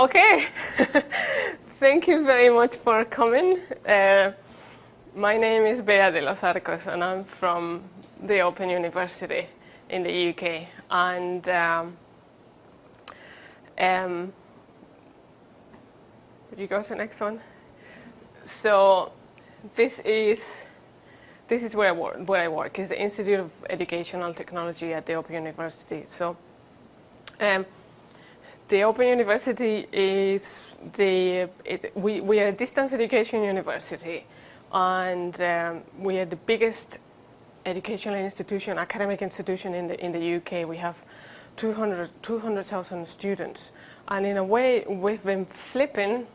Okay. Thank you very much for coming. Uh, my name is Bea de los Arcos, and I'm from the Open University in the UK. And um, um, would you go to the next one? So this is this is where I work. Where I work is the Institute of Educational Technology at the Open University. So. Um, the Open University is the it, we, we are a distance education university, and um, we are the biggest educational institution, academic institution in the in the UK. We have 200 200,000 students, and in a way, we've been flipping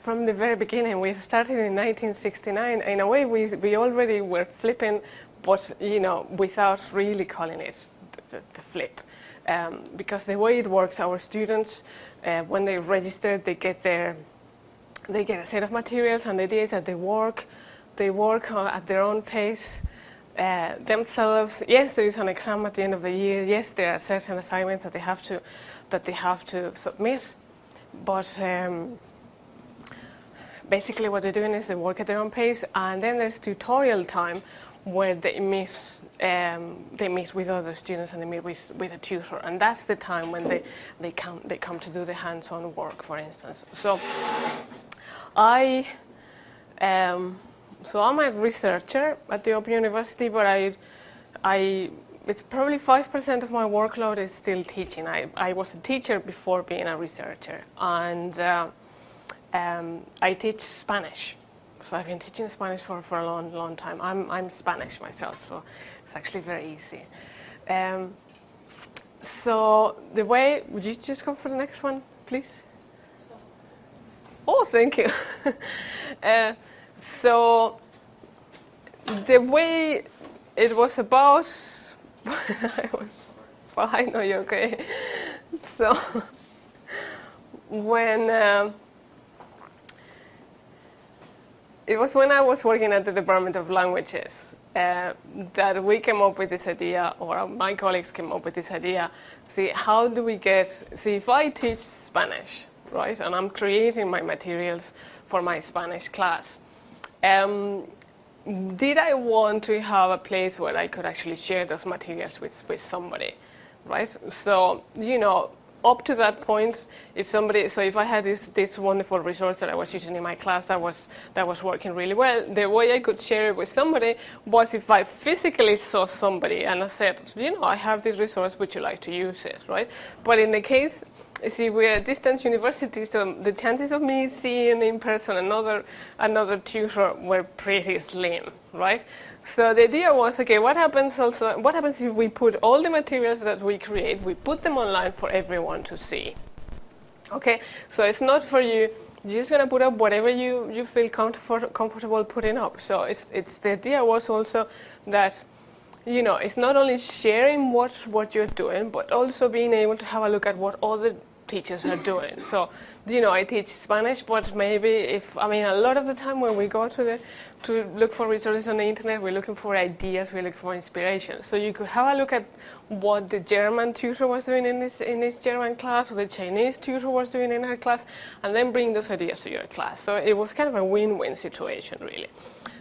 from the very beginning. We started in 1969. In a way, we we already were flipping, but you know, without really calling it the, the, the flip. Um, because the way it works, our students, uh, when they register, they get their, they get a set of materials, and the idea is that they work, they work at their own pace uh, themselves. Yes, there is an exam at the end of the year. Yes, there are certain assignments that they have to, that they have to submit, but. Um, basically, what they're doing is they work at their own pace, and then there's tutorial time where they meet um, they meet with other students and they meet with, with a tutor, and that's the time when they, they come they come to do the hands-on work, for instance. So, I um, so I'm a researcher at the Open University, but I I it's probably five percent of my workload is still teaching. I, I was a teacher before being a researcher, and uh, um, I teach Spanish. So I've been teaching Spanish for, for a long, long time. I'm, I'm Spanish myself, so it's actually very easy. Um, so the way, would you just go for the next one, please? Oh, thank you. uh, so the way it was about, I was, well, I know you're okay. So when. Um, it was when I was working at the Department of Languages uh, that we came up with this idea, or my colleagues came up with this idea. See, how do we get, see, if I teach Spanish, right, and I'm creating my materials for my Spanish class, um, did I want to have a place where I could actually share those materials with, with somebody, right? So, you know, up to that point, if somebody, so if I had this, this wonderful resource that I was using in my class that was, that was working really well, the way I could share it with somebody was if I physically saw somebody and I said, you know, I have this resource, would you like to use it, right? But in the case, see, we're a distance university, so the chances of me seeing in person another, another tutor were pretty slim, right? So the idea was, okay, what happens also, what happens if we put all the materials that we create, we put them online for everyone to see? Okay, so it's not for you, you're just gonna put up whatever you, you feel comfort, comfortable putting up. So it's, it's, the idea was also that, you know, it's not only sharing what, what you're doing, but also being able to have a look at what other teachers are doing. So, you know, I teach Spanish, but maybe if I mean a lot of the time when we go to the to look for resources on the internet, we're looking for ideas, we're looking for inspiration. So you could have a look at what the German tutor was doing in this in this German class, or the Chinese tutor was doing in her class, and then bring those ideas to your class. So it was kind of a win-win situation, really.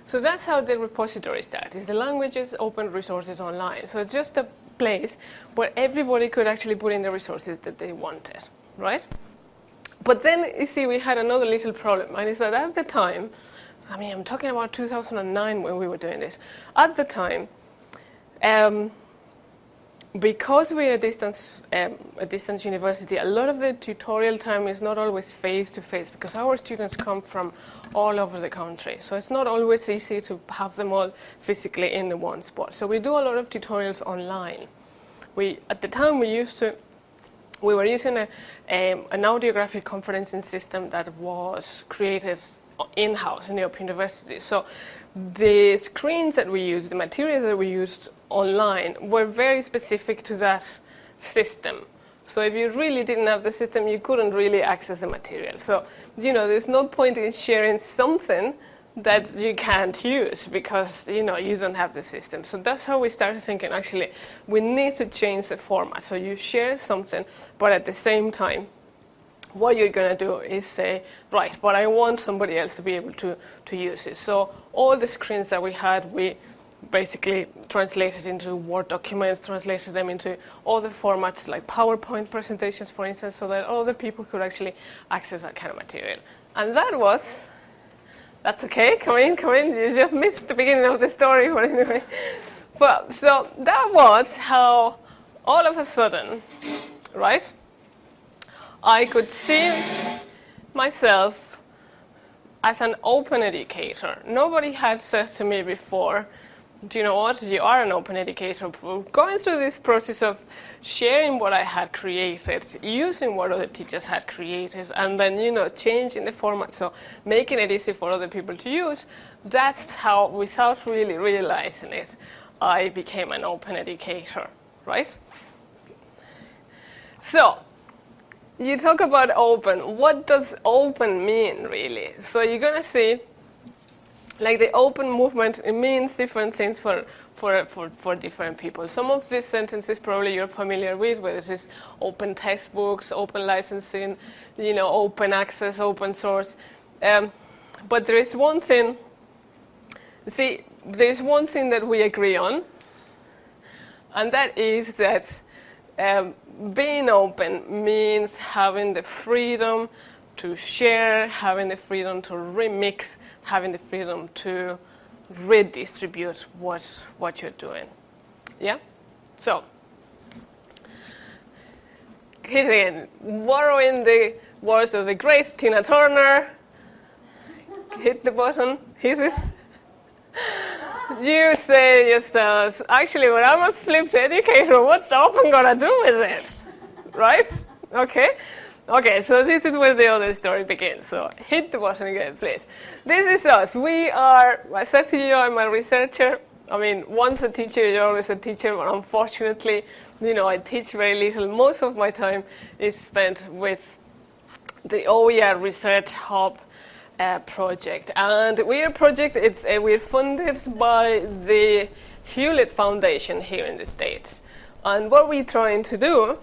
So that's how the repository started. Is the languages open resources online. So it's just a place where everybody could actually put in the resources that they wanted, right? But then, you see, we had another little problem, and it's that at the time, I mean, I'm talking about 2009 when we were doing this. At the time, um, because we're a distance, um, a distance university, a lot of the tutorial time is not always face to face because our students come from all over the country. So it's not always easy to have them all physically in the one spot. So we do a lot of tutorials online. We, at the time, we used to, we were using a, um, an audiographic conferencing system that was created in-house in the Open University. So the screens that we used, the materials that we used online were very specific to that system. So if you really didn't have the system, you couldn't really access the material. So, you know, there's no point in sharing something that you can't use because, you know, you don't have the system. So that's how we started thinking, actually, we need to change the format. So you share something, but at the same time, what you're going to do is say, right, but I want somebody else to be able to, to use it. So all the screens that we had, we basically translated into Word documents, translated them into other formats like PowerPoint presentations, for instance, so that other people could actually access that kind of material. And that was, that's okay, come in, come in, you just missed the beginning of the story, but anyway. Well, so that was how all of a sudden, right, I could see myself as an open educator. Nobody had said to me before, do you know what? You are an open educator. Going through this process of sharing what I had created, using what other teachers had created, and then, you know, changing the format, so making it easy for other people to use, that's how, without really realizing it, I became an open educator, right? So, you talk about open. What does open mean, really? So you're going to see, like the open movement, it means different things for, for, for, for different people. Some of these sentences probably you're familiar with, whether it is open textbooks, open licensing, you know, open access, open source. Um, but there is one thing, see, there's one thing that we agree on, and that is that um, being open means having the freedom to share, having the freedom to remix, having the freedom to redistribute what, what you're doing. Yeah? So, again. Borrowing the words of the great Tina Turner. Hit the button, hit it. You say yourselves, actually, when I'm a flipped educator, what's the open gonna do with it? Right? Okay? Okay, so this is where the other story begins. So hit the button again, please. This is us. We are, to you, I'm a researcher. I mean, once a teacher, you're always a teacher, but unfortunately, you know, I teach very little. Most of my time is spent with the OER Research Hub project. And we're project, it's, uh, we're funded by the Hewlett Foundation here in the States. And what we're trying to do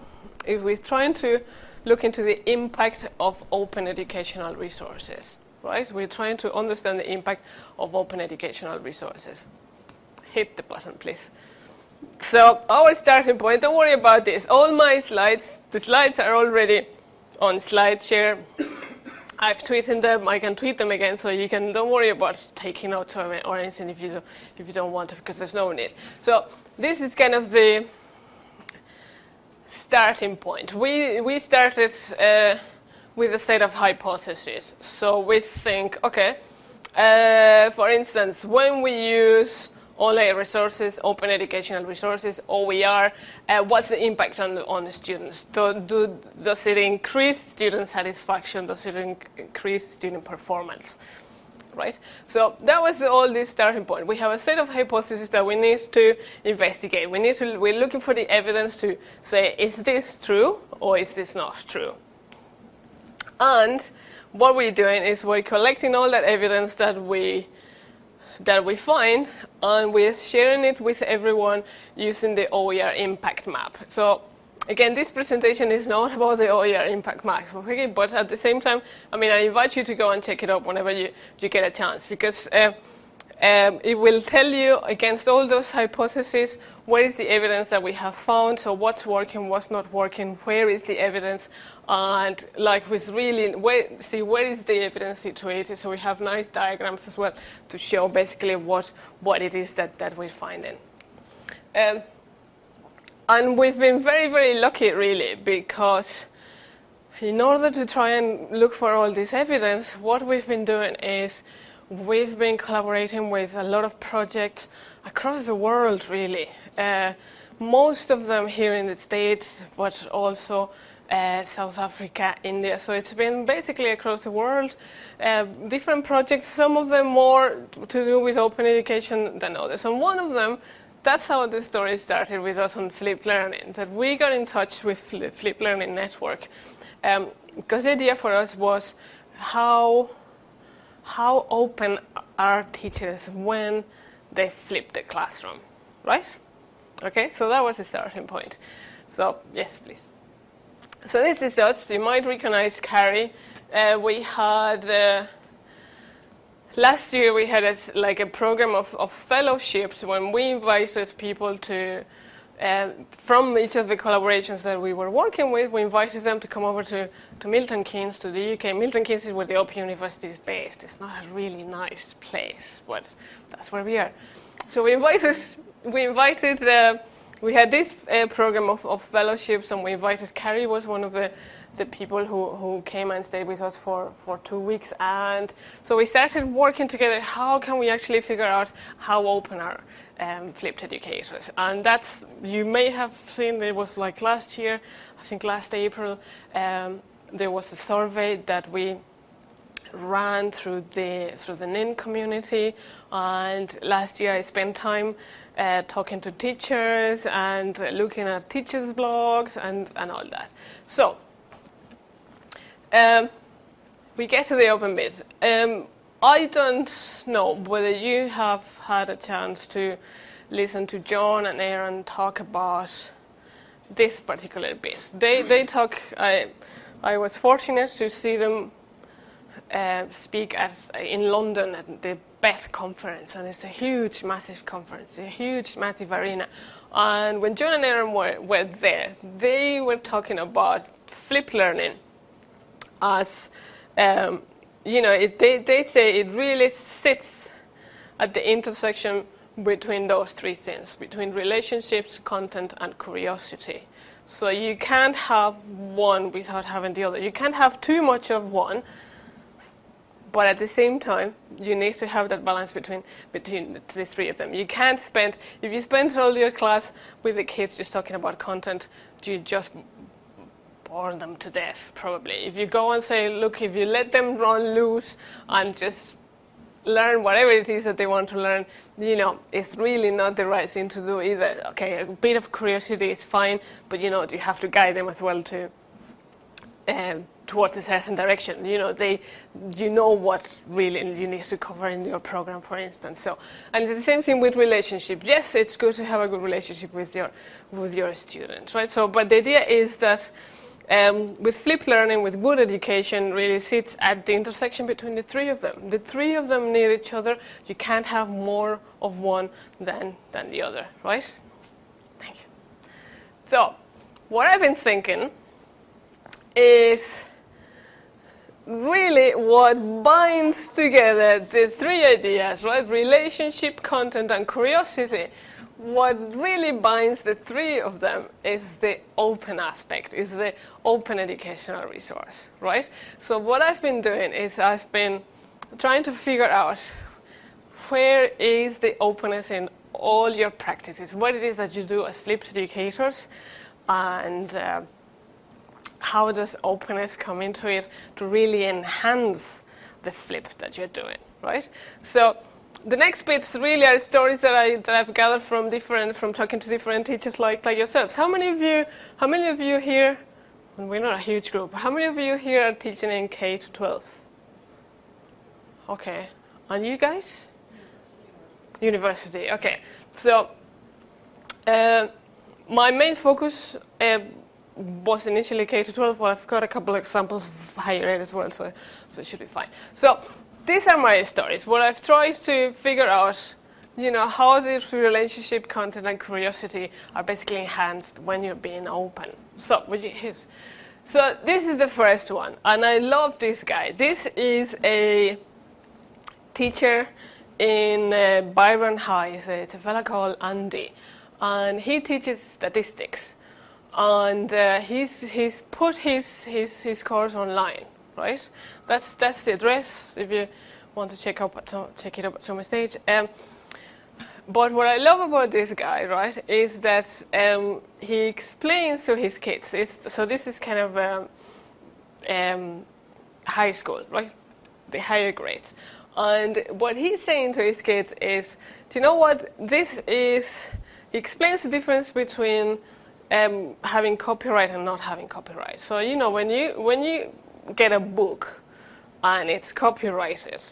is we're trying to look into the impact of open educational resources, right? We're trying to understand the impact of open educational resources. Hit the button, please. So our starting point, don't worry about this. All my slides, the slides are already on SlideShare. I've tweeted them. I can tweet them again, so you can don't worry about taking notes or, anything if you do, if you don't want to, because there's no need. So this is kind of the starting point. We we started uh, with a set of hypotheses. So we think, okay, uh, for instance, when we use online resources, open educational resources, OER, uh, what's the impact on on the students? Do, do, does it increase student satisfaction? Does it increase student performance? Right? So that was the, all this starting point. We have a set of hypotheses that we need to investigate. We need to, we're looking for the evidence to say, is this true or is this not true? And what we're doing is we're collecting all that evidence that we that we find, and we're sharing it with everyone using the OER impact map. So again, this presentation is not about the OER impact map, okay? but at the same time, I mean, I invite you to go and check it out whenever you, you get a chance, because uh, um, it will tell you against all those hypotheses where is the evidence that we have found, so what's working, what's not working, where is the evidence, and like with really where, see where is the evidence situated. So we have nice diagrams as well to show basically what what it is that that we're finding. Um, and we've been very very lucky really because in order to try and look for all this evidence, what we've been doing is we've been collaborating with a lot of projects across the world really. Uh, most of them here in the States, but also uh, South Africa, India. So it's been basically across the world, uh, different projects, some of them more to do with open education than others. And one of them, that's how the story started with us on Flip Learning, that we got in touch with Flip Learning Network. Um, because the idea for us was how, how open are teachers when they flip the classroom, right? Okay, so that was the starting point. So, yes, please. So this is us. You might recognize Carrie. Uh, we had uh, last year we had a, like a program of, of fellowships when we invited people to uh, from each of the collaborations that we were working with, we invited them to come over to, to Milton Keynes, to the UK. Milton Keynes is where the Open University is based. It's not a really nice place, but that's where we are. So we invited, we invited, uh, we had this uh, program of, of fellowships, and we invited Carrie was one of the the people who, who came and stayed with us for, for two weeks. And so we started working together. How can we actually figure out how open are um, flipped educators? And that's, you may have seen, it was like last year, I think last April, um, there was a survey that we ran through the through the Ning community. And last year, I spent time uh, talking to teachers and looking at teachers' blogs and, and all that. So um, we get to the open bit. Um, I don't know whether you have had a chance to listen to Jon and Aaron talk about this particular bit. They, they talk, I, I was fortunate to see them uh, speak at, in London at the BETT conference, and it's a huge, massive conference, a huge, massive arena. And when Jon and Aaron were, were there, they were talking about flip learning as, um, you know, it, they, they say it really sits at the intersection between those three things, between relationships, content, and curiosity. So you can't have one without having the other. You can't have too much of one, but at the same time, you need to have that balance between between the three of them. You can't spend if you spend all your class with the kids just talking about content, you just bore them to death, probably. If you go and say, look, if you let them run loose and just learn whatever it is that they want to learn, you know, it's really not the right thing to do either. Okay, a bit of curiosity is fine, but you know, you have to guide them as well to um, towards a certain direction. You know, they, you know what really you need to cover in your program, for instance. So, and it's the same thing with relationship. Yes, it's good to have a good relationship with your with your students, right? So, but the idea is that um, with flipped learning, with good education, really sits at the intersection between the three of them. The three of them need each other. You can't have more of one than, than the other, right? Thank you. So, what I've been thinking is really what binds together the three ideas, right? Relationship, content, and curiosity what really binds the three of them is the open aspect, is the open educational resource, right? So what I've been doing is I've been trying to figure out where is the openness in all your practices, what it is that you do as flipped educators, and uh, how does openness come into it to really enhance the flip that you're doing, right? So the next bits really are stories that I that I've gathered from different from talking to different teachers like like yourselves. How many of you how many of you here and we're not a huge group, how many of you here are teaching in K to twelve? Okay. And you guys? University. University. Okay. So uh, my main focus uh, was initially K to 12, but I've got a couple examples of higher ed as well, so, so it should be fine. So these are my stories. What I've tried to figure out, you know, how this relationship, content, and curiosity are basically enhanced when you're being open. So, so this is the first one, and I love this guy. This is a teacher in uh, Byron High. It's a, it's a fellow called Andy, and he teaches statistics, and uh, he's he's put his his his course online right? That's that's the address if you want to check up check it up at some stage. Um, but what I love about this guy, right, is that um, he explains to his kids. so this is kind of um, um, high school, right? The higher grades. And what he's saying to his kids is, do you know what? This is, he explains the difference between um, having copyright and not having copyright. So, you know, when you, when you get a book and it's copyrighted,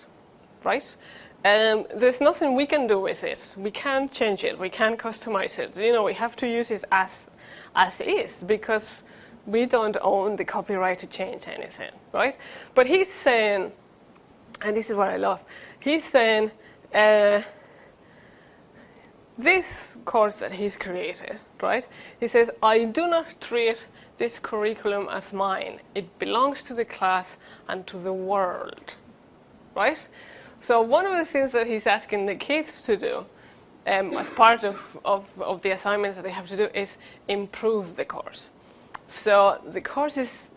right? Um, there's nothing we can do with it. We can't change it. We can't customize it. You know, we have to use it as as is because we don't own the copyright to change anything, right? But he's saying, and this is what I love, he's saying, uh, this course that he's created, right? He says, I do not treat this curriculum as mine. It belongs to the class and to the world, right? So one of the things that he's asking the kids to do um, as part of, of, of the assignments that they have to do is improve the course. So the course is,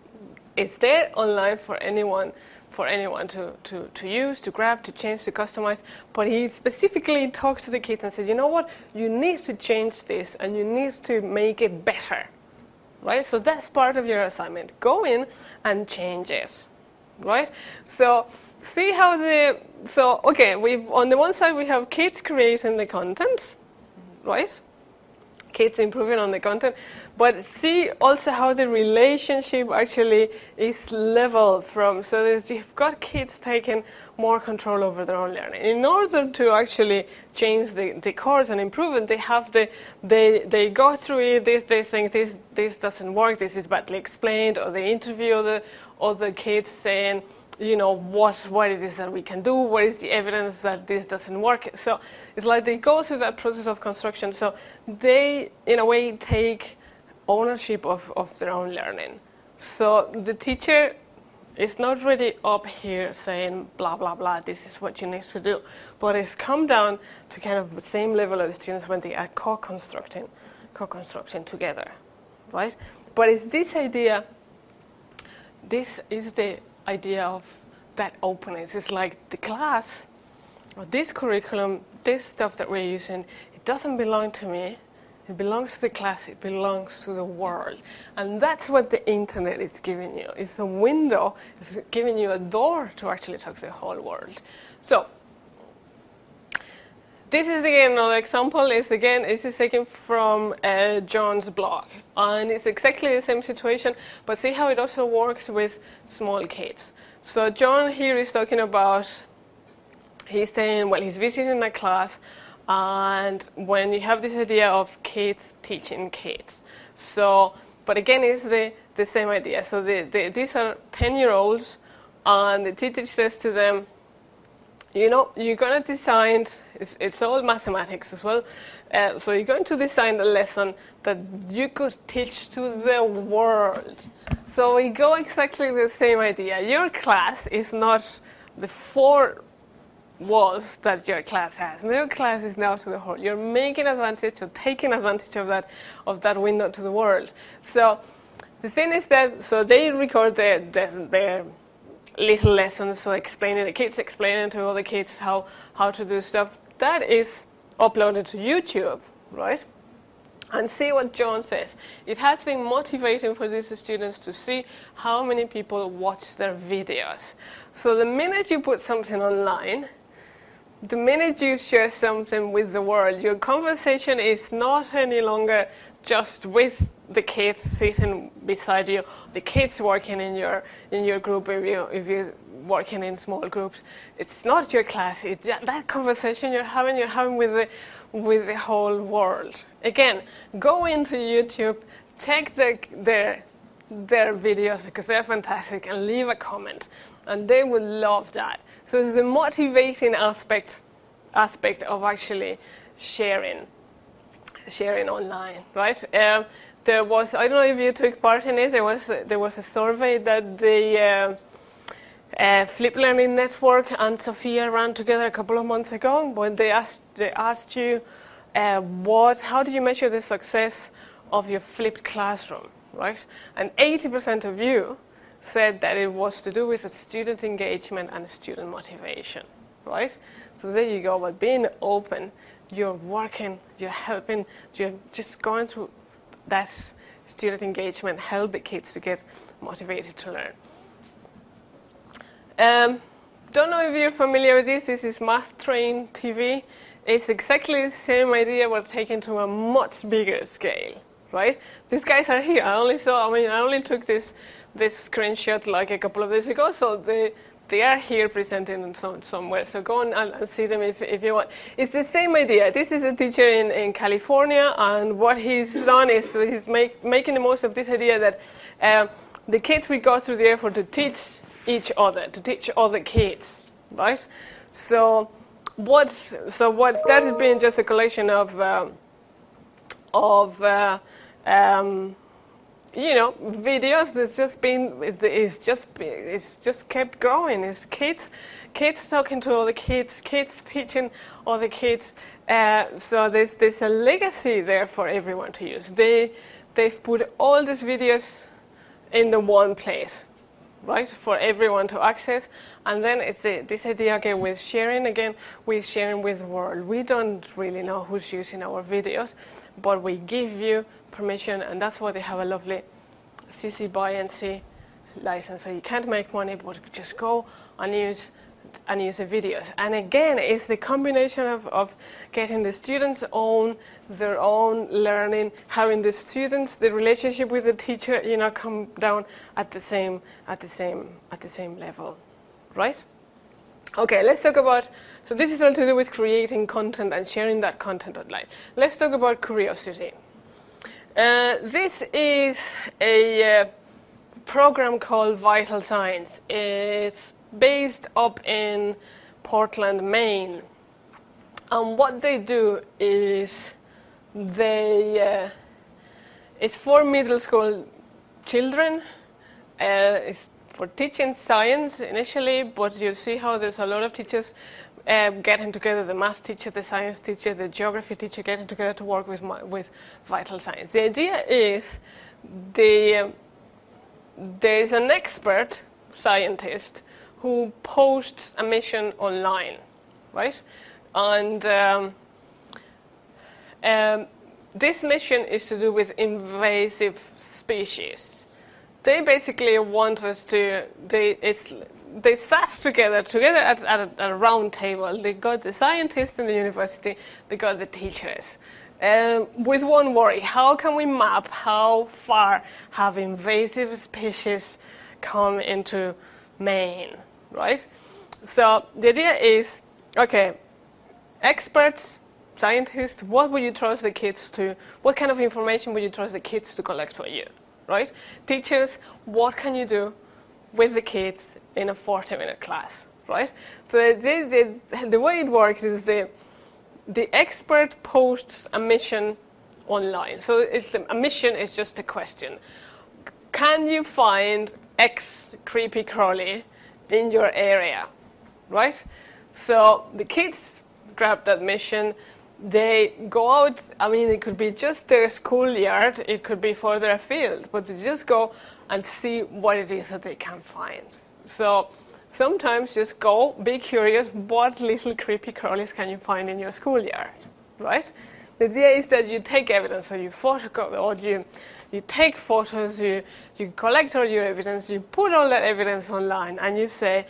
is there online for anyone for anyone to, to, to use, to grab, to change, to customize. But he specifically talks to the kids and said, you know what, you need to change this and you need to make it better. Right? So that's part of your assignment. Go in and change it. Right? So see how the so okay, we on the one side we have kids creating the content, right? Kids improving on the content, but see also how the relationship actually is level from. So you've got kids taking more control over their own learning. In order to actually change the, the course and improve it, they have the they they go through it. This they think this this doesn't work. This is badly explained, or they interview the other kids saying you know, what, what it is that we can do, what is the evidence that this doesn't work. So it's like they go through that process of construction. So they, in a way, take ownership of, of their own learning. So the teacher is not really up here saying, blah, blah, blah, this is what you need to do. But it's come down to kind of the same level of students when they are co-constructing, co-constructing together, right? But it's this idea, this is the idea of that openness. It's like the class, or this curriculum, this stuff that we're using, it doesn't belong to me. It belongs to the class, it belongs to the world. And that's what the internet is giving you. It's a window, it's giving you a door to actually talk to the whole world. So, this is again another example. Is again this is taken from uh, Jon's blog, and it's exactly the same situation. But see how it also works with small kids. So Jon here is talking about he's saying well he's visiting a class, and when you have this idea of kids teaching kids, so but again it's the the same idea. So the, the, these are ten year olds, and the teacher says to them you know, you're going to design, it's, it's all mathematics as well, uh, so you're going to design a lesson that you could teach to the world. So we go exactly the same idea. Your class is not the four walls that your class has. Your class is now to the whole. You're making advantage or taking advantage of that, of that window to the world. So the thing is that, so they record their, their, their little lessons, so explaining the kids, explaining to other kids how, how to do stuff. That is uploaded to YouTube, right? And see what Jon says. It has been motivating for these students to see how many people watch their videos. So the minute you put something online, the minute you share something with the world, your conversation is not any longer just with the kids sitting beside you, the kids working in your in your group if you if you're working in small groups. It's not your class. That conversation you're having, you're having with the with the whole world. Again, go into YouTube, check their their their videos because they're fantastic, and leave a comment, and they will love that. So it's the motivating aspect aspect of actually sharing sharing online, right? Um, there was I don't know if you took part in it. There was there was a survey that the uh, uh, Flip Learning Network and SOPHIA ran together a couple of months ago when they asked they asked you uh, what how do you measure the success of your flipped classroom, right? And 80% of you said that it was to do with student engagement and student motivation, right? So there you go. But being open, you're working, you're helping, you're just going through that student engagement, help the kids to get motivated to learn. Um, don't know if you're familiar with this. This is Math Train TV. It's exactly the same idea, but taken to a much bigger scale, right? These guys are here. I only saw. I mean, I only took this this screenshot like a couple of days ago. So the they are here presenting in some, somewhere. So go and, and, see them if, if you want. It's the same idea. This is a teacher in, in California, and what he's done is he's make, making the most of this idea that um, the kids will go through the effort to teach each other, to teach other kids, right? So what? So what started being just a collection of um, of uh, um, you know, videos. It's just been, it's just, it's just kept growing. It's kids, kids talking to other kids, kids teaching other kids. Uh, so there's there's a legacy there for everyone to use. They they've put all these videos in the one place, right, for everyone to access. And then it's the, this idea again with sharing again, with sharing with the world. We don't really know who's using our videos, but we give you permission, and that's why they have a lovely CC BY NC license. So you can't make money, but just go and use and use the videos. And again, it's the combination of, of getting the students own their own learning, having the students, the relationship with the teacher, you know, come down at the same at the same at the same level, right? Okay, let's talk about. So this is all to do with creating content and sharing that content online. Let's talk about curiosity. Uh, this is a uh, program called Vital Signs. It's based up in Portland, Maine. And what they do is they uh, it's for middle school children. Uh, it's for teaching science initially, but you see how there's a lot of teachers um, getting together, the math teacher, the science teacher, the geography teacher, getting together to work with, with vital signs. The idea is the, um, there is an expert scientist who posts a mission online, right? And um, um, this mission is to do with invasive species. They basically want us to, they, it's they sat together, together at, at, a, at, a, round table. They got the scientists in the university, they got the teachers. Um, with one worry, how can we map how far have invasive species come into Maine, right? So the idea is, okay, experts, scientists, what would you trust the kids to, what kind of information would you trust the kids to collect for you, right? Teachers, what can you do with the kids in a 40 minute class, right? So the, the, the way it works is the, the expert posts a mission online. So it's, a mission is just a question. Can you find X creepy crawly in your area, right? So the kids grab that mission. They go out. I mean, it could be just their schoolyard. It could be further afield, but they just go and see what it is that they can find. So sometimes just go, be curious, what little creepy crawlies can you find in your schoolyard, right? The idea is that you take evidence, so you photograph or you, you take photos, you, you collect all your evidence, you put all that evidence online, and you say,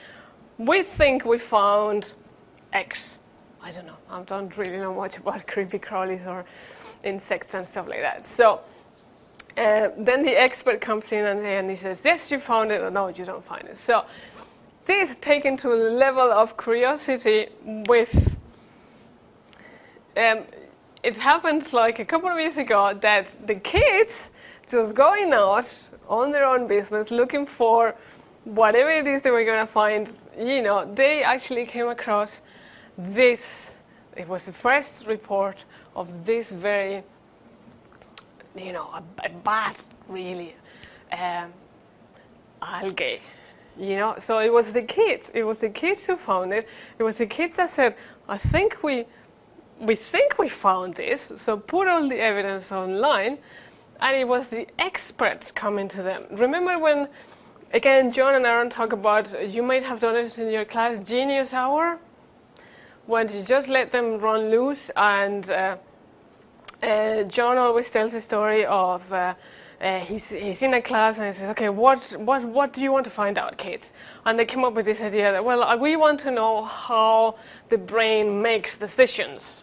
we think we found X. I don't know. I don't really know much about creepy crawlies or insects and stuff like that. So uh, then the expert comes in and, and he says, yes, you found it, or no, you don't find it. So this is taken to a level of curiosity with. Um, it happened like a couple of years ago that the kids just going out on their own business looking for whatever it is they were going to find, you know, they actually came across this. It was the first report of this very you know, a, a bad, really, um, algae. You know, so it was the kids. It was the kids who found it. It was the kids that said, "I think we, we think we found this." So put all the evidence online, and it was the experts coming to them. Remember when, again, Jon and Aaron talk about you might have done it in your class, genius hour, when you just let them run loose and. Uh, uh, Jon always tells a story of uh, uh, he's, he's in a class and he says, okay, what, what, what do you want to find out, kids? And they came up with this idea that, well, uh, we want to know how the brain makes decisions.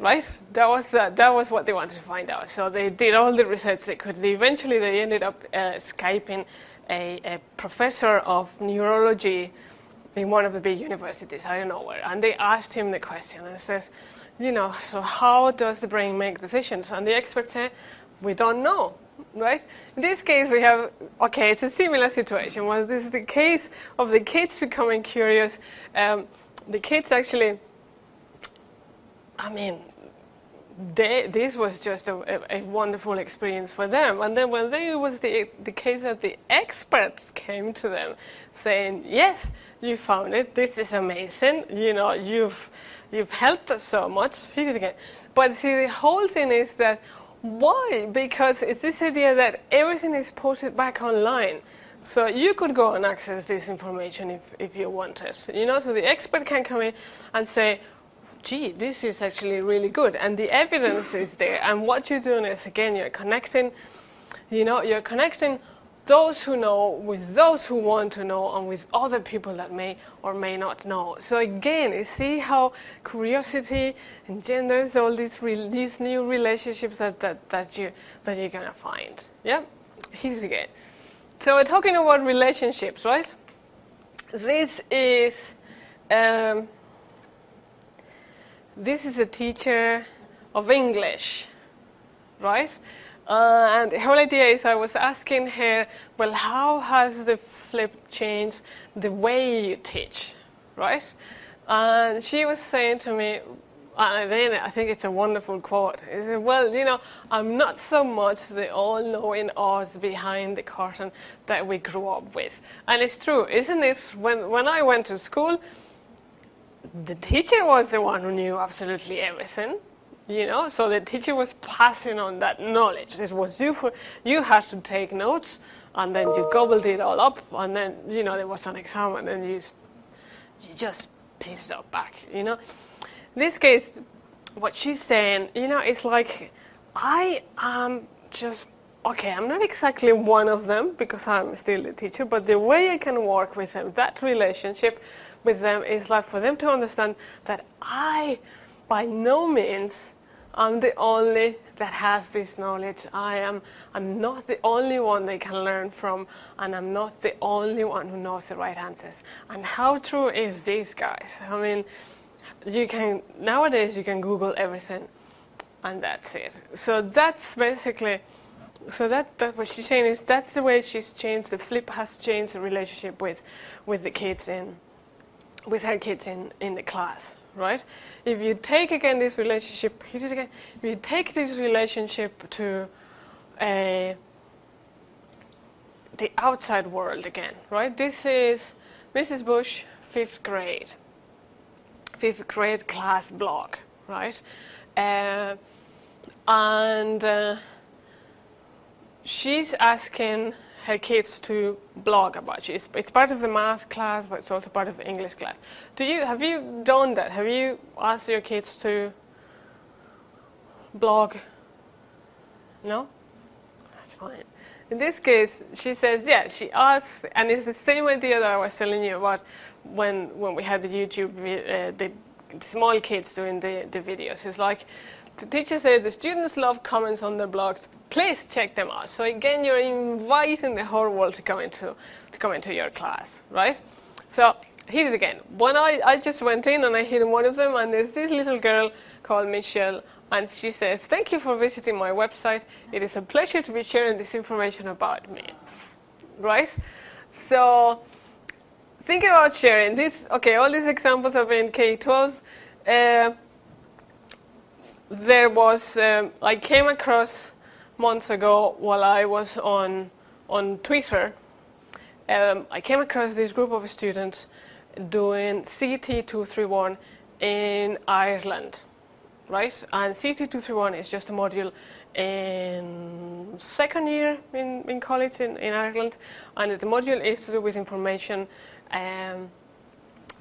Right? That was uh, that was what they wanted to find out. So they did all the research they could. They eventually, they ended up uh, skyping a, a, professor of neurology in one of the big universities. I don't know where, and they asked him the question and says, you know, so how does the brain make decisions? And the expert said, we don't know. Right? In this case, we have okay. It's a similar situation. Well, this is the case of the kids becoming curious. Um, the kids actually I mean, they, this was just a, a, wonderful experience for them. And then when they was the, the case that the experts came to them saying, yes, you found it, this is amazing, you know, you've, you've helped us so much, he did again. But see, the whole thing is that, why? Because it's this idea that everything is posted back online. So you could go and access this information if, if you wanted, you know, so the expert can come in and say, gee, this is actually really good. And the evidence is there. And what you're doing is, again, you're connecting, you know, you're connecting those who know with those who want to know and with other people that may or may not know. So again, you see how curiosity engenders all these, re- these new relationships that, that, that, you, that you're going to find. Yeah? Here's again. So we're talking about relationships, right? This is... Um, this is a teacher of English, right? Uh, and the whole idea is I was asking her, well, how has the flip changed the way you teach, right? And she was saying to me, and then I think it's a wonderful quote. Said, well, you know, I'm not so much the all-knowing Oz behind the curtain that we grew up with. And it's true, isn't it? When, when I went to school, the teacher was the one who knew absolutely everything you know? So the teacher was passing on that knowledge. It was you for, you had to take notes and then you gobbled it all up and then you know there was an exam and then you you just pissed it back you know? In this case what she's saying you know it's like i am just okay i'm not exactly one of them because i'm still a teacher but the way i can work with them that relationship with them is like for them to understand that I, by no means, I'm the only that has this knowledge. I am I'm not the only one they can learn from, and I'm not the only one who knows the right answers. And how true is this, guys? I mean, you can nowadays you can Google everything, and that's it. So that's basically. So that, that what she's saying is that's the way she's changed. The flip has changed the relationship with, with the kids in with her kids in, in the class, right? If you take again this relationship, it again. If you take this relationship to a, the outside world again, right? This is Mrs. Bush, fifth grade, fifth grade class blog, right? Uh, and uh, she's asking her kids to blog about you. It's, it's, part of the math class, but it's also part of the English class. Do you have you done that? Have you asked your kids to blog? No, that's fine. In this case, she says, yeah, she asks, and it's the same idea that I was telling you about when when we had the YouTube, uh, the small kids doing the, the videos. It's like the teacher said the students love comments on their blogs please check them out. So again, you're inviting the whole world to come into to come into your class, right? So hit it again. When I, I just went in and I hit one of them, and there's this little girl called Michelle, and she says, "Thank you for visiting my website. It is a pleasure to be sharing this information about me." Right? So think about sharing this. Okay, all these examples are in K-12. Uh, there was um, I came across months ago while I was on, on Twitter, um, I came across this group of students doing CT231 in Ireland, right? And CT231 is just a module in second year in, in college in, in Ireland, and the module is to do with information, um,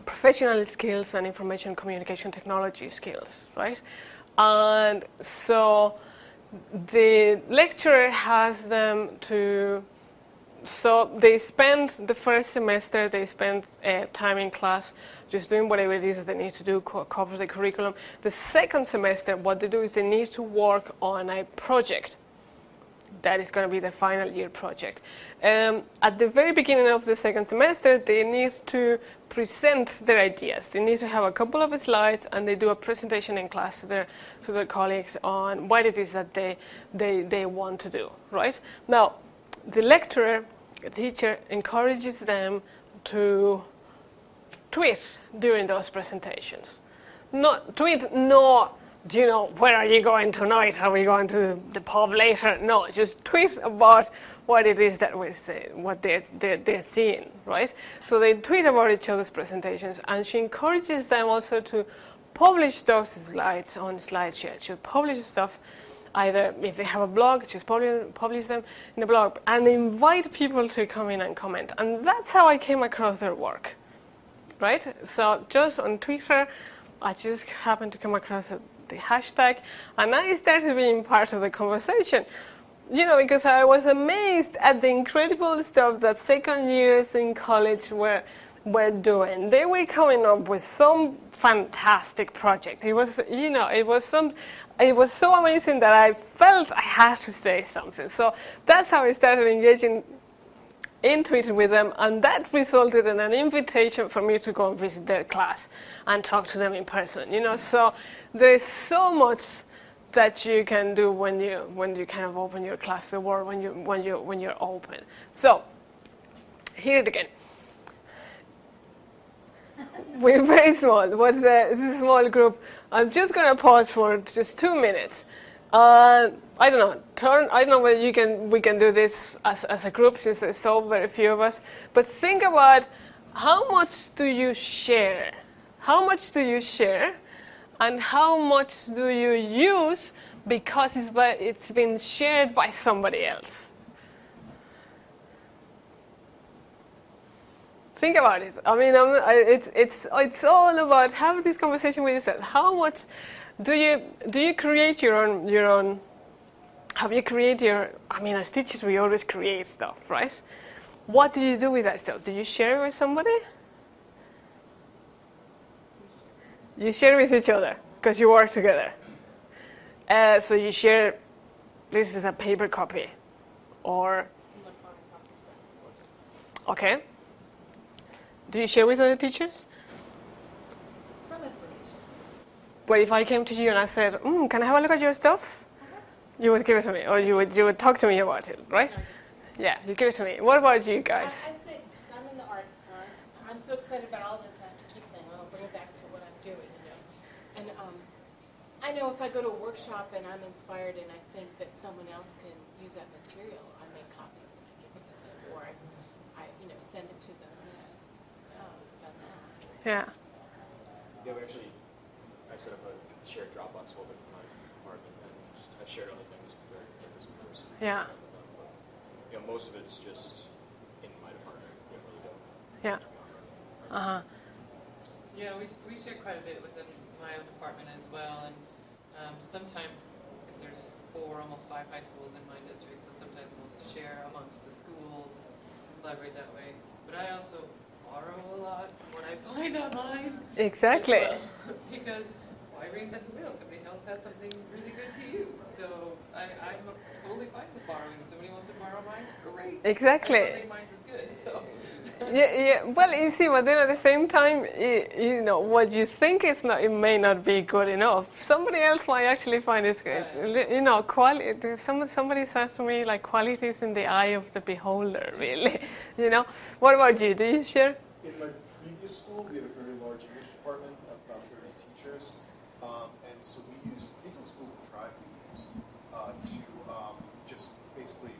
professional skills, and information communication technology skills, right? And so the lecturer has them to so they spend the first semester, they spend uh, time in class just doing whatever it is that they need to do, co- cover the curriculum. The second semester, what they do is they need to work on a project. That is going to be the final year project. Um, at the very beginning of the second semester, they need to present their ideas. They need to have a couple of slides and they do a presentation in class to their, to their colleagues on what it is that they, they, they want to do, right? Now, the lecturer, the teacher, encourages them to tweet during those presentations. Not tweet, no, do you know where are you going tonight? Are we going to the pub later? No, just tweet about what it is that we what they're, they're, they're seeing, right? So they tweet about each other's presentations, and she encourages them also to publish those slides on SlideShare. She'll publish stuff either if they have a blog, just publish, publish them in a blog and invite people to come in and comment. And that's how I came across their work, right? So just on Twitter, I just happened to come across the hashtag and I started being part of the conversation. You know, because I was amazed at the incredible stuff that second years in college were were doing. They were coming up with some fantastic project. It was, you know, it was some, it was so amazing that I felt I had to say something. So that's how I started engaging in Twitter with them, and that resulted in an invitation for me to go and visit their class and talk to them in person. You know, so there is so much that you can do when you when you kind of open your class to the world when you when you when you're open. So here it again. We're very small. What's a, it's a small group. I'm just going to pause for just two minutes. Uh, I don't know. Turn. I don't know whether you can. We can do this as, as a group. Since there's so very few of us. But think about how much do you share? How much do you share, and how much do you use because it's by, it's been shared by somebody else? think about it. I mean, I, it's it's it's all about have this conversation with yourself. How much do you do you create your own your own? Have you create your? I mean, as teachers, we always create stuff, right? What do you do with that stuff? Do you share it with somebody? You share with each other because you work together. Uh, so you share. This is a paper copy, or okay. Do you share with other teachers? Some information. But if I came to you and I said, mm, "Can I have a look at your stuff?" You would give it to me, or you would you would talk to me about it, right? Yeah, you give it to me. What about you guys? I, I'd say, because I'm in the arts side, I'm so excited about all this, I have to keep saying, well, bring it back to what I'm doing, you know. And um, I know if I go to a workshop and I'm inspired and I think that someone else can use that material, I make copies and I give it to them, or I, I you know, send it to them. Yes, um, done that. Yeah. Yeah, we actually, I set up a shared Dropbox folder for my department, and I've shared other things with their, their customers. Yeah. But, you know, most of it's just in my department. We don't really go Yeah. much beyond that. Uh huh. Yeah, we, we share quite a bit within my own department as well, and um, sometimes, because there's four, almost five high schools in my district, so sometimes we'll share amongst the schools, collaborate that way. But I also borrow a lot from what I find online. Exactly. well, because why reinvent the wheel? Somebody else has something really good to use. So I, I'm totally fine with borrowing. If somebody wants to borrow mine, great. Exactly. don't think mine's is good, so. Yeah, yeah. Well, you see, but then at the same time, you, you know, what you think is not, it may not be good enough. Somebody else might actually find it's good. You know, quality. Some, somebody said to me, like, quality is in the eye of the beholder, really. You know. What about you? Do you share? In my previous school, we had a very large English department of about 30 teachers. Um, and so we used, I think it was Google Drive we used, uh, to um, just basically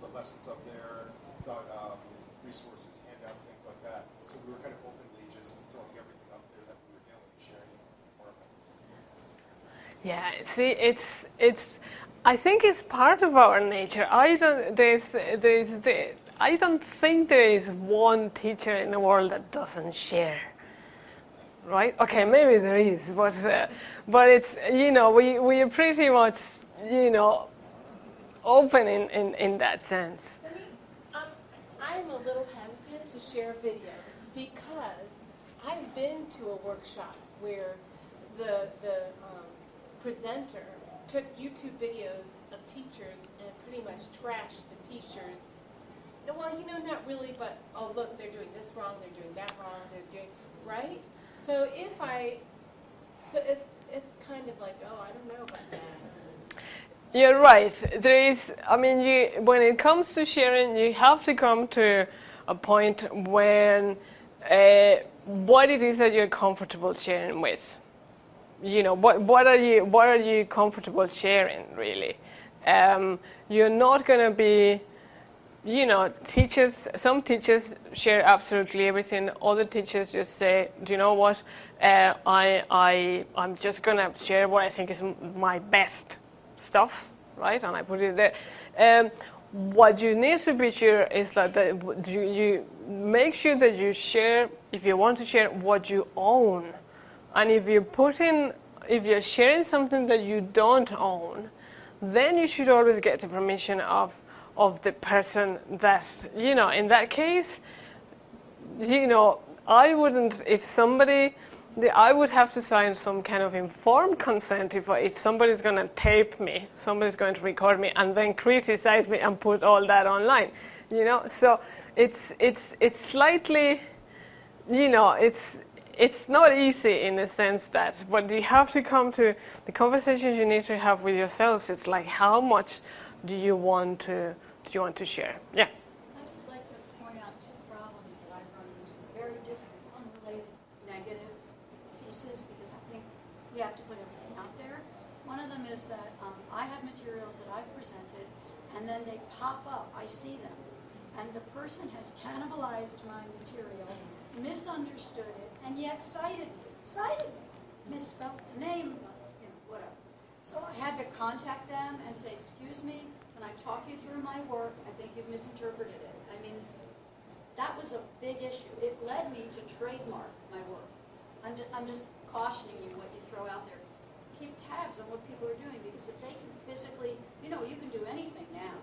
put lessons up there, thought, um, resources, handouts, things like that. So we were kind of openly just throwing everything up there that we were doing sharing it with the department. Yeah, see, it's it's. I think it's part of our nature. I don't. There's there's the. I don't think there is one teacher in the world that doesn't share. Right? Okay, maybe there is, but uh, but it's you know we we are pretty much you know open in in, in that sense. Me, um, little hesitant to share videos because I've been to a workshop where the the um, presenter took YouTube videos of teachers and pretty much trashed the teachers. Well, you know, not really, but oh look, they're doing this wrong, they're doing that wrong, they're doing right. So if I, so it's it's kind of like oh I don't know about that. You're right. There is, I mean, you, when it comes to sharing, you have to come to a point when uh, what it is that you're comfortable sharing with. You know, what, what, are, you, what are you comfortable sharing, really? Um, you're not going to be, you know, teachers, some teachers share absolutely everything. Other teachers just say, do you know what? Uh, I, I, I'm just going to share what I think is my best stuff, right? And I put it there. Um, what you need to be sure is that the, you, you make sure that you share, if you want to share, what you own. And if you put in, if you're sharing something that you don't own, then you should always get the permission of, of the person that, you know, in that case, you know, I wouldn't, if somebody, the, I would have to sign some kind of informed consent if, if somebody's going to tape me, somebody's going to record me, and then criticize me and put all that online. You know, so it's it's it's slightly, you know, it's it's not easy in the sense that, but you have to come to the conversations you need to have with yourselves. It's like how much do you want to do you want to share? Yeah. I'd just like to point out two problems that I've run into, very different, unrelated, negative pieces, because I think we have to put everything out there. One of them is that um, I have materials that I've presented, and then they pop up, I see them, and the person has cannibalized my material, misunderstood it, and yet cited me, cited me, misspelled the name, you know, whatever. So I had to contact them and say, excuse me, when I talk you through my work, I think you've misinterpreted it. I mean, that was a big issue. It led me to trademark my work. I'm I'm just cautioning you what you throw out there. Keep tabs on what people are doing because if they can physically, you know, you can do anything now.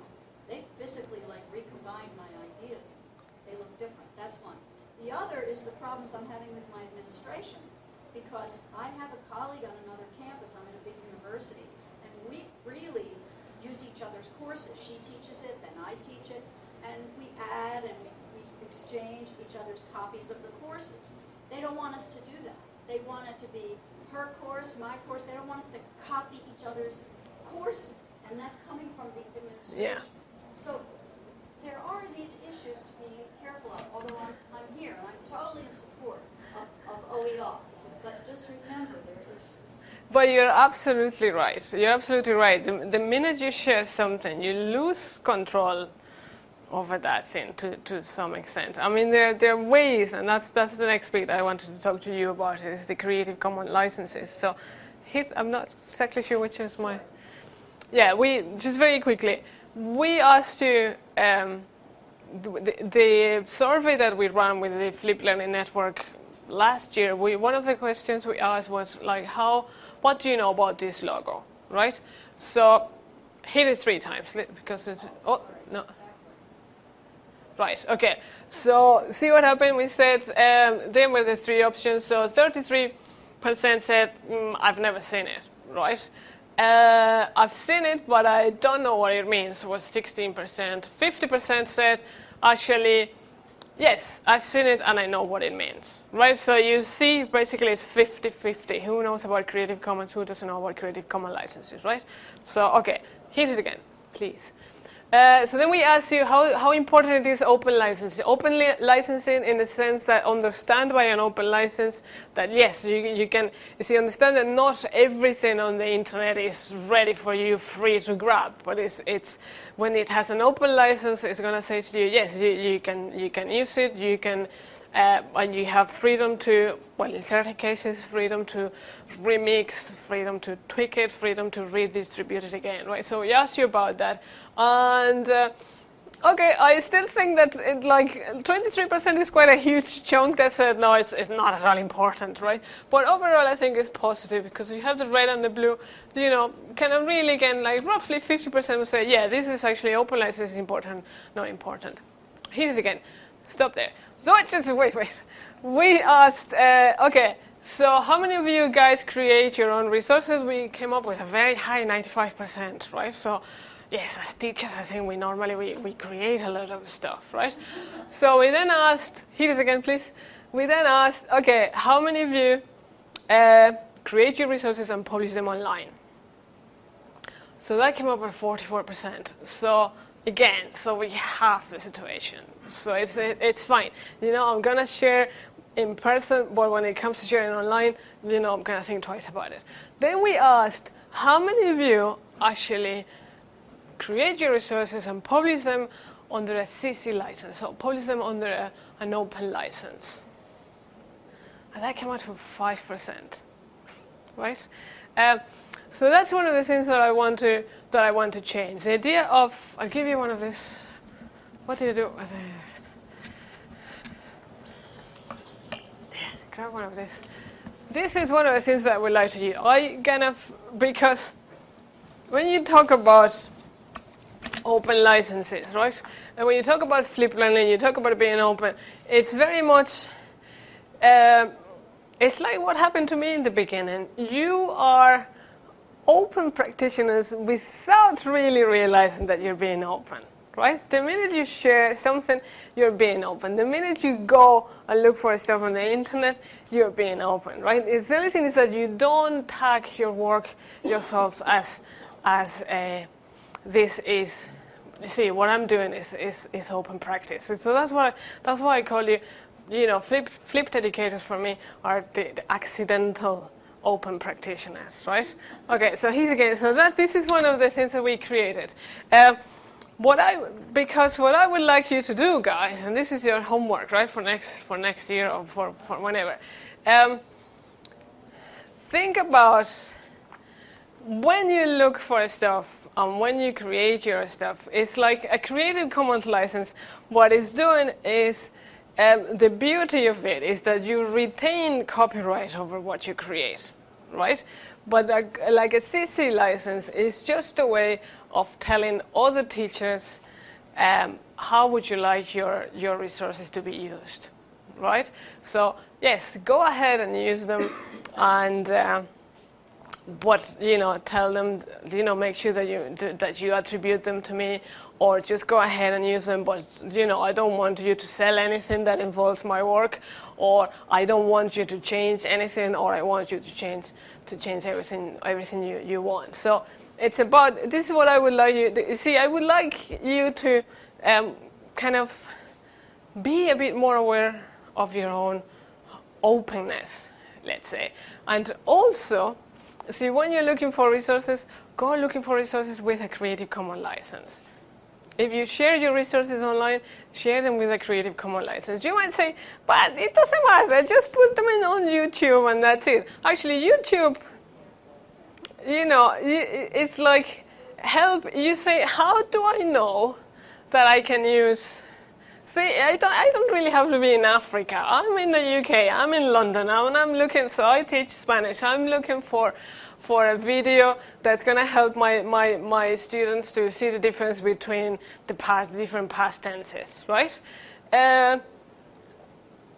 They physically like recombine my ideas. They look different. That's one. The other is the problems I'm having with my administration because I have a colleague on another campus. I'm at a big university, and we freely use each other's courses. She teaches it, then I teach it, and we add and we, we exchange each other's copies of the courses. They don't want us to do that. They want it to be her course, my course. They don't want us to copy each other's courses, and that's coming from the administration. So there are these issues to be careful of, although I'm, I'm here, and I'm totally in support of, of OER. But just remember there are issues. But you're absolutely right. You're absolutely right. The, the minute you share something, you lose control over that thing to, to some extent. I mean, there, there are ways, and that's, that's the next bit I wanted to talk to you about, is the Creative Commons licenses. So, hit, I'm not exactly sure which is my... Yeah, we, just very quickly, we asked you, um, the, the survey that we ran with the Flip Learning Network last year, we, one of the questions we asked was like, how, what do you know about this logo, right? So hit it three times because it's, oh, no. Right, okay. So see what happened? We said, um, then were the three options. So 33% said, mm, I've never seen it, right? Uh, I've seen it, but I don't know what it means, was 16%. 50% said, actually, yes, I've seen it and I know what it means, right? So you see, basically, it's 50 50. Who knows about Creative Commons? Who doesn't know about Creative Commons licenses, right? So, okay, hit it again, please. Uh, so then we ask you how, how important it is open licensing. Open li- licensing in the sense that understand by an open license that yes, you, you can, you see, understand that not everything on the internet is ready for you, free to grab. But it's, it's when it has an open license, it's going to say to you, yes, you, you, can, you can use it, you can, uh, and you have freedom to, well, in certain cases, freedom to remix, freedom to tweak it, freedom to redistribute it again, right? So we asked you about that. And uh, okay, I still think that it, like 23% is quite a huge chunk that said no, it's, it's not at all important, right? But overall, I think it's positive because you have the red and the blue. You know, kind of really again, like roughly 50% will say, yeah, this is actually open license is important, not important. Here it again. stop there. So just wait, wait. We asked, uh, okay, so how many of you guys create your own resources? We came up with a very high 95%, right? So yes, as teachers, I think we normally we, we create a lot of stuff, right? So we then asked, here is again, please. We then asked, okay, how many of you uh, create your resources and publish them online? So that came up at 44%. So again, so we have the situation. So it's, it's fine. You know, I'm to share in person, but when it comes to sharing online, you know, I'm to think twice about it. Then we asked, how many of you actually create your resources and publish them under a CC license, so publish them under a, an open license? And that came out to 5%, right? Um, so that's one of the things that I want to that I want to change. The idea of I'll give you one of this. What do you do? Grab one of this. This is one of the things that would like to do. I kind of because when you talk about open licenses, right? And when you talk about flip learning, you talk about being open. It's very much. Uh, it's like what happened to me in the beginning. You are open practitioners without really realizing that you're being open, right? The minute you share something, you're being open. The minute you go and look for stuff on the internet, you're being open, right? It's the only thing is that you don't tag your work yourselves as as a this is you see what I'm doing is, is, is open practice. So that's why that's why I call you you know, flipped, flipped educators for me are the, the, accidental open practitioners, right? Okay, so he's again. So that this is one of the things that we created. Uh, what I because what I would like you to do, guys, and this is your homework, right, for next for next year or for, for whenever. Um, think about when you look for stuff and when you create your stuff. It's like a Creative Commons license. What it's doing is um, the beauty of it is that you retain copyright over what you create, right? But a, like a CC license is just a way of telling other teachers um, how would you like your, your resources to be used, right? So yes, go ahead and use them, and uh, but you know, tell them, you know, make sure that you that you attribute them to me, or just go ahead and use them, but you know, I don't want you to sell anything that involves my work, or I don't want you to change anything, or I want you to change to change everything everything you, you want. So it's about this is what I would like you to see. I would like you to um, kind of be a bit more aware of your own openness, let's say, and also see when you're looking for resources, go looking for resources with a Creative Commons license if you share your resources online, share them with a Creative Commons license. You might say, but it doesn't matter, just put them in on YouTube and that's it. Actually, YouTube, you know, it's like help. You say, how do I know that I can use? See, I don't, I don't really have to be in Africa. I'm in the UK. I'm in London and I'm looking. So I teach Spanish. I'm looking for for a video that's going to help my, my, my students to see the difference between the past, different past tenses, right? Uh,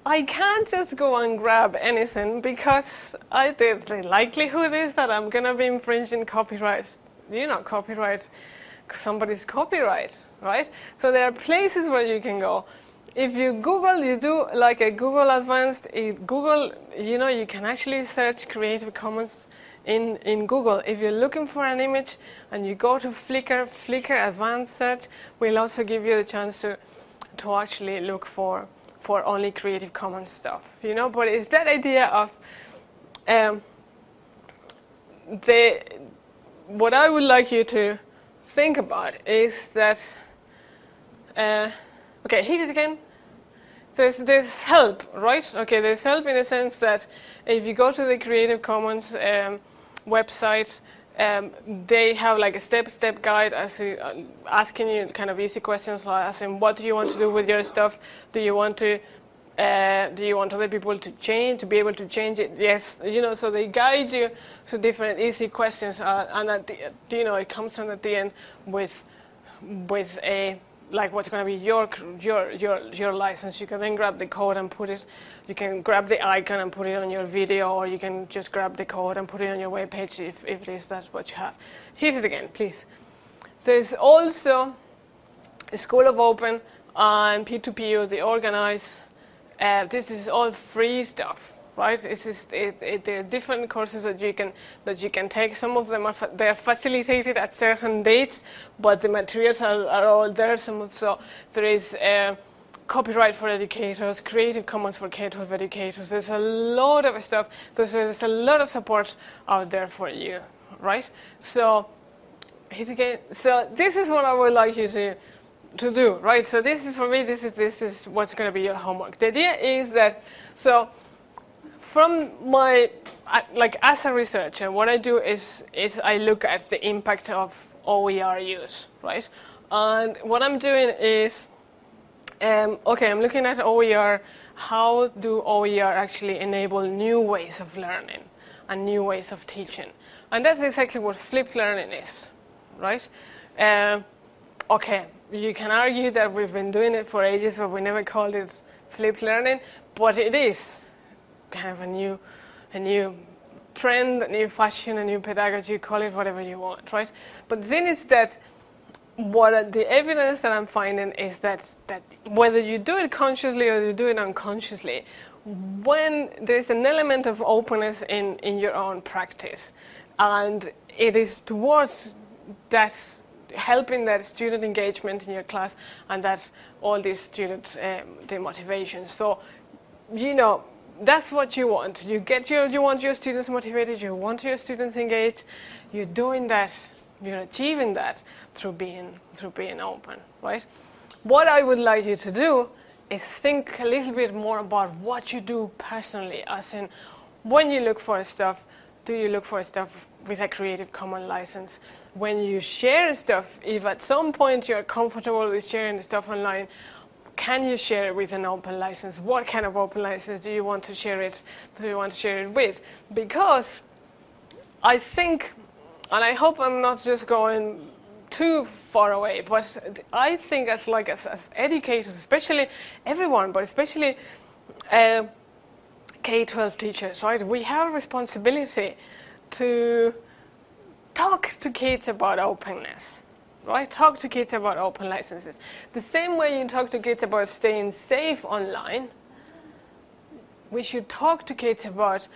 I can't just go and grab anything because I, the likelihood is that I'm going to be infringing copyright, you know, copyright, somebody's copyright, right? So there are places where you can go. If you Google, you do like a Google Advanced, Google, you know, you can actually search Creative Commons in, in Google, if you're looking for an image and you go to Flickr, Flickr Advanced Search will also give you the chance to, to actually look for, for only Creative Commons stuff, you know. But it's that idea of um, the what I would like you to think about is that uh, okay, hit it again. There's, there's help, right? Okay, there's help in the sense that if you go to the Creative Commons um, website. Um, they have like a step-step guide as uh, asking you kind of easy questions like asking what do you want to do with your stuff? Do you want to uh, do you want other people to change to be able to change it? Yes, you know. So they guide you to different easy questions, uh, and at the, you know it comes on at the end with with a like what's going to be your, your, your, your license. You can then grab the code and put it, you can grab the icon and put it on your video, or you can just grab the code and put it on your web page if, if it is that's what you have. Here's it again, please. There's also a School of Open and P2PU, they organize, uh, this is all free stuff right? This is it, it, there are different courses that you can that you can take. Some of them are fa- they are facilitated at certain dates, but the materials are, are all there. Some so there is. Uh, copyright for educators, Creative Commons for K-12 educators. There's a lot of stuff. There's, there's a lot of support out there for you, right? So, again. So this is what I would like you to to do, right? So this is for me. This is this is what's going to be your homework. The idea is that so from my like as a researcher, what I do is is I look at the impact of OER use, right? And what I'm doing is, um, okay, I'm looking at OER. How do OER actually enable new ways of learning and new ways of teaching? And that's exactly what flipped learning is, right? Um, okay, you can argue that we've been doing it for ages, but we never called it flipped learning, but it is kind of a new, a new trend, a new fashion, a new pedagogy, call it whatever you want, right? But the thing is that what the evidence that I'm finding is that, that whether you do it consciously or you do it unconsciously, when there's an element of openness in, in your own practice, and it is towards that helping that student engagement in your class and that all these student um, the motivation. So, you know, that's what you want. You get your, you want your students motivated. You want your students engaged. You're doing that. You're achieving that through being through being open, right? What I would like you to do is think a little bit more about what you do personally, as in when you look for stuff, do you look for stuff with a Creative Commons license? When you share stuff, if at some point you're comfortable with sharing stuff online, can you share it with an open license? What kind of open license do you want to share it? Do you want to share it with? Because I think, and I hope I'm not just going too far away, but I think as like as, as educators, especially everyone, but especially uh, K-12 teachers, right? We have a responsibility to talk to kids about openness right? Talk to kids about open licenses. The same way you talk to kids about staying safe online, we should talk to kids about,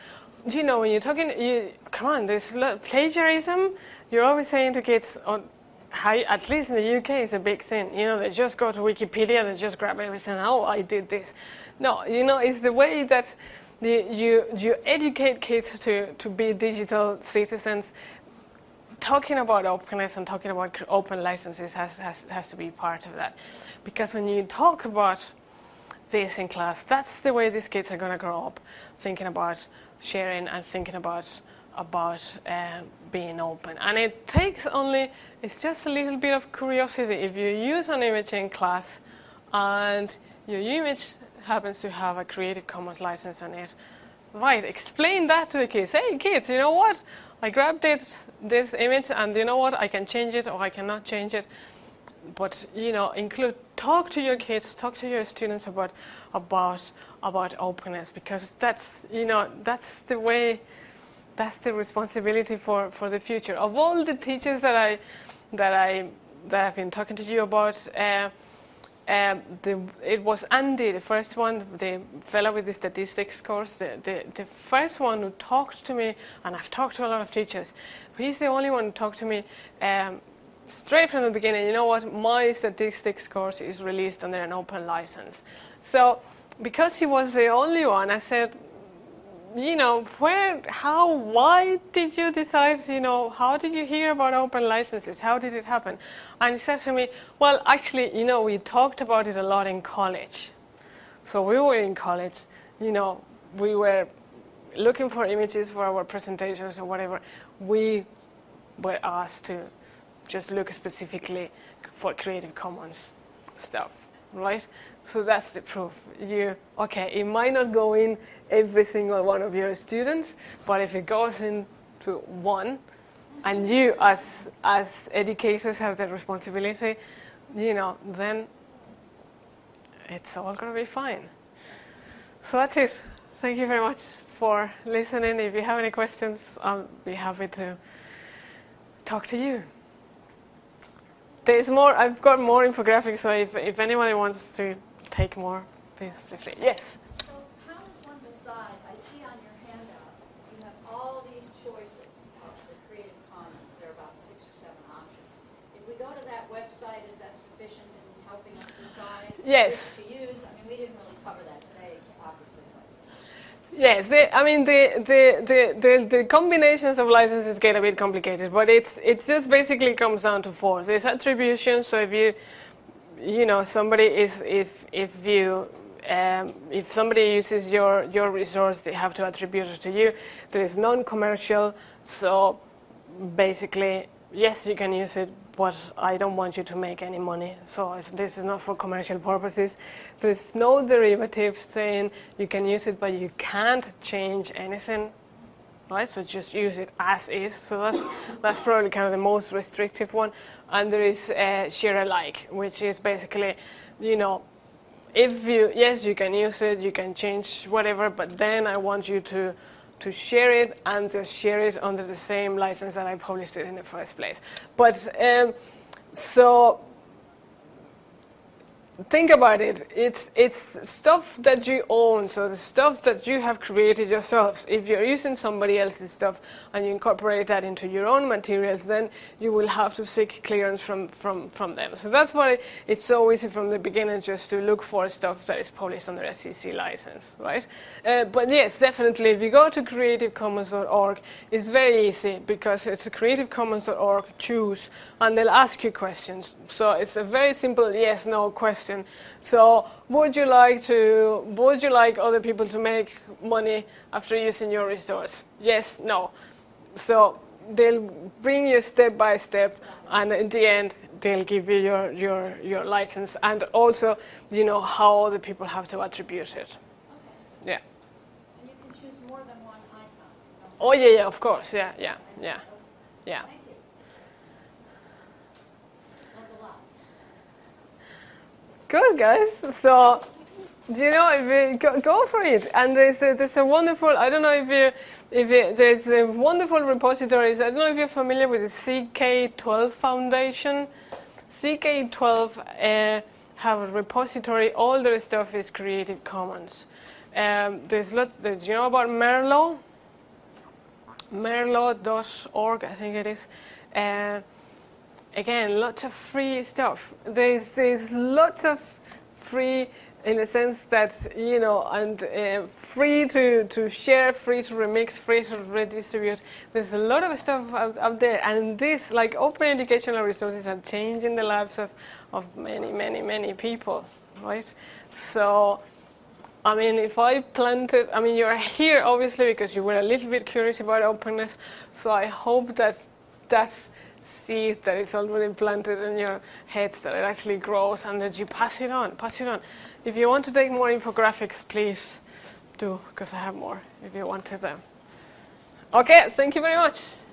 you know, when you're talking, you, come on, there's plagiarism. You're always saying to kids, oh, how, at least in the UK, it's a big thing. You know, they just go to Wikipedia, they just grab everything. Oh, I did this. No, you know, it's the way that the, you you educate kids to to be digital citizens talking about openness and talking about open licenses has, has, has to be part of that. Because when you talk about this in class, that's the way these kids are going to grow up, thinking about sharing and thinking about about uh, being open. And it takes only, it's just a little bit of curiosity. If you use an image in class and your image happens to have a Creative Commons license on it, right, explain that to the kids. Hey, kids, you know what? I grabbed it, this image, and you know what? I can change it or I cannot change it. But you know, include talk to your kids, talk to your students about about about openness because that's you know that's the way, that's the responsibility for for the future. Of all the teachers that I that I that I've been talking to you about. Uh, um, the, it was Andy, the first one, the fellow with the statistics course, the, the, the, first one who talked to me, and I've talked to a lot of teachers, but he's the only one who talked to me um, straight from the beginning. You know what? My statistics course is released under an open license. So, because he was the only one, I said, you know, where, how, why did you decide, you know, how did you hear about open licenses? How did it happen? And he said to me, well, actually, you know, we talked about it a lot in college. So we were in college, you know, we were looking for images for our presentations or whatever. We were asked to just look specifically for Creative Commons stuff, right? So that's the proof. You okay? It might not go in every single one of your students, but if it goes into one, and you as as educators have that responsibility, you know, then it's all going to be fine. So that's it. Thank you very much for listening. If you have any questions, I'll be happy to talk to you. There's more. I've got more infographics, so if, if anybody wants to take more, please feel free. Yes. So how does one decide, I see on your handout, you have all these choices of the Creative Commons, there are about six or seven options. If we go to that website, is that sufficient in helping us decide? Yes. Which to use? I mean, we didn't really cover that today, obviously. Yes, the, I mean the, the, the, the, the combinations of licenses get a bit complicated, but it's it's just basically comes down to four. There's attribution, so if you you know somebody is if if you um, if somebody uses your your resource, they have to attribute it to you. So it's non-commercial, so basically yes, you can use it, but I don't want you to make any money. So this is not for commercial purposes. There's no derivative saying you can use it, but you can't change anything. Right, so just use it as is. So that's that's probably kind of the most restrictive one. And there is share alike, which is basically, you know, if you yes you can use it, you can change whatever, but then I want you to to share it and to share it under the same license that I published it in the first place. But um, so think about it. It's it's stuff that you own, so the stuff that you have created yourselves. If you're using somebody else's stuff and you incorporate that into your own materials, then you will have to seek clearance from from, from them. So that's why it's so easy from the beginning just to look for stuff that is published under SCC license, right? Uh, but yes, definitely, if you go to CreativeCommons.org, it's very easy because it's a CreativeCommons.org. Choose, and they'll ask you questions. So it's a very simple yes/no question. So, would you like to? Would you like other people to make money after using your resource? Yes, no. So they'll bring you step by step, and in the end, they'll give you your your your license, and also, you know, how other people have to attribute it. Okay. Yeah. And you can choose more than one icon. Oh yeah, yeah. Of course. Yeah, yeah, yeah, yeah. Thank you. Learned a lot. Good guys. So, do you know, you go, go for it, and there's a, there's a wonderful. I don't know if you if you, there's a wonderful repositories. I don't know if you're familiar with the CK12 Foundation. CK12 uh, have a repository. All their stuff is Creative Commons. Um, there's lots. Do you know about Merlot? Merlot.org, I think it is. Uh, again, lots of free stuff. There's there's lots of free in the sense that you know, and uh, free to, to share, free to remix, free to redistribute. There's a lot of stuff out, out there, and this like open educational resources are changing the lives of of many, many, many people, right? So. I mean, if I planted, I mean, you're here obviously because you were a little bit curious about openness. So I hope that that seed that is already planted in your heads that it actually grows and that you pass it on, pass it on. If you want to take more infographics, please do because I have more if you wanted them. Okay, thank you very much.